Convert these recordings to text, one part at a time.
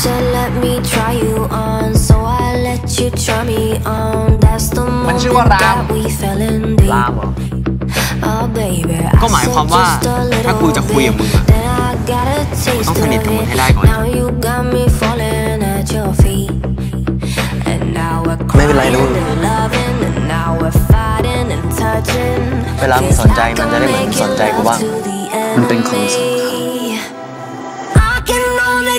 said let me try you on, so I let you try me on. That's the มัน moment ชื่อว่าราม that we fell in ราม deep. เหรอ Oh baby, ก็หมายความว่าถ้ากูจะคุยกับมึงอะ then I got a taste ต้อง of สนิทกับมึง it. ให้ได้ก่อน Now you got me falling at your feet. And now we're ไม่เป็นไร crying ลูก and loving, and now we're fighting and touching. เวลามึงสนใจมันจะได้เหมือนมึงสนใจกูบ้างมันเป็นของสำคัญ I can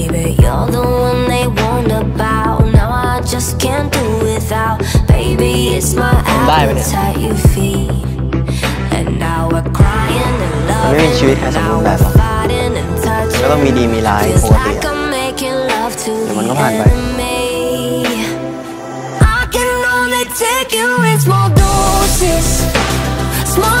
baby, you're the one they warned about. Now I just can't do without. Baby, it's my ได้ไหมเนี่ย appetite you feed. And now we're crying and มันไม่มี loving. ชีวิตใครสมบูรณ์แบบหรอก Fighting and ก็ต้องมี touching. ดีมีร้าย Feels ปกติ like อะ I'm making love to เดี๋ยวมัน the ก็ผ่านไป enemy. I can only take you in small doses. Small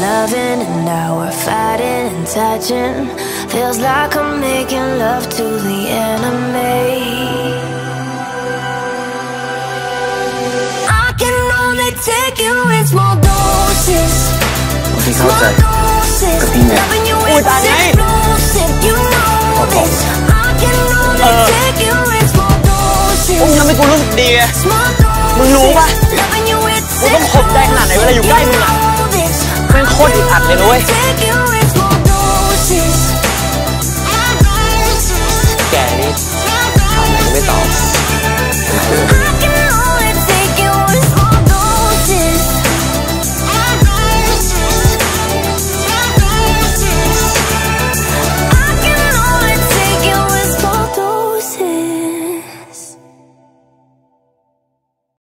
And now we're crying and loving, and now we're fighting and touching. Feels like I'm making love to the enemy. I can only take you in small doses. ที่เข้าใจ Small doses. Tapi nè. Loving you Ui, it's bà này. explosive. You know Ờ, ờ. this. I can only take you in small doses. มึงทำให้กูรู้สึกดีไง Small มึงรู้ปะ doses. Loving you it's กูต้องขอบใจ ตรอึดอัดเลยนุ้ย